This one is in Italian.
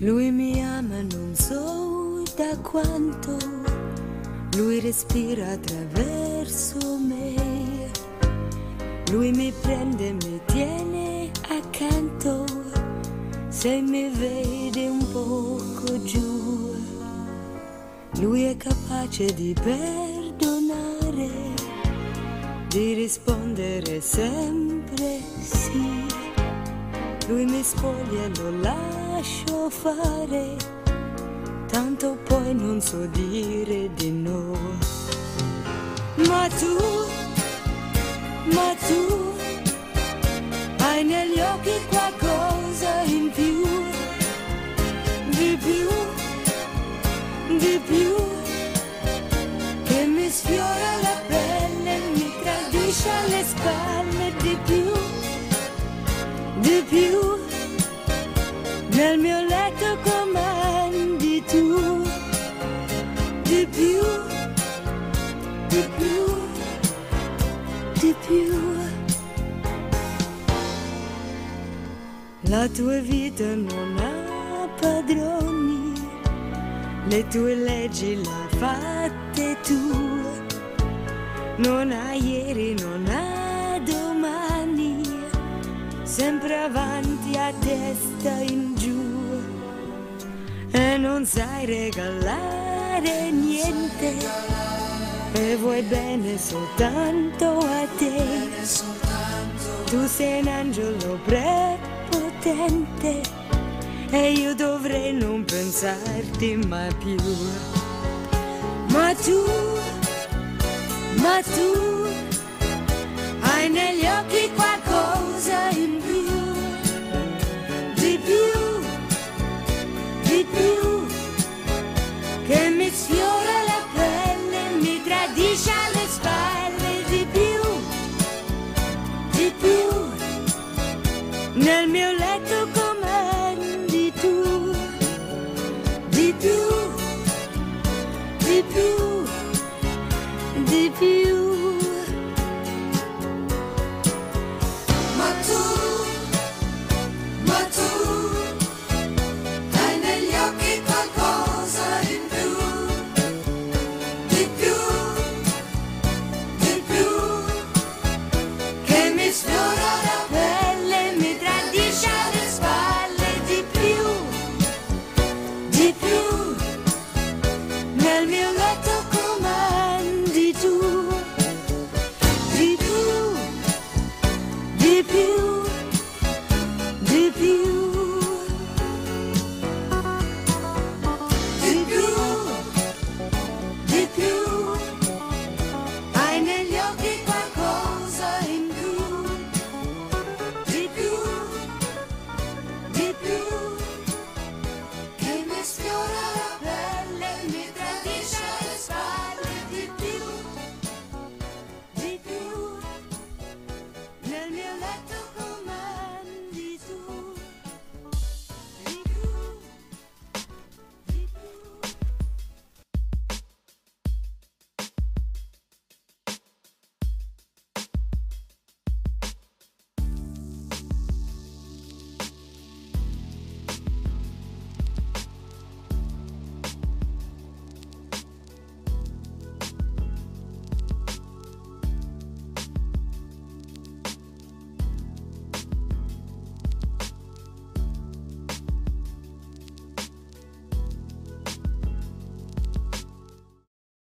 Lui mi ama non so da quanto, lui respira attraverso me, lui mi prende, mi tiene accanto, se mi vede un poco giù, lui è capace di perdonare, di rispondere sempre sì, lui mi spoglia e lo lascio fare, tanto poi non so dire di no. Ma tu, ma tu, hai negli occhi qualcosa in più, di più, di più, che mi sfiora la pelle, mi tradisce alle spalle, di più, di più nel mio letto comandi tu. Di più, di più, di più. La tua vita non ha padroni, le tue leggi le fatte tu, non ha ieri, non ha sempre avanti a testa in giù e non sai regalare niente e vuoi bene soltanto a te. Tu sei un angelo prepotente e io dovrei non pensarti mai più. Ma tu, nel mio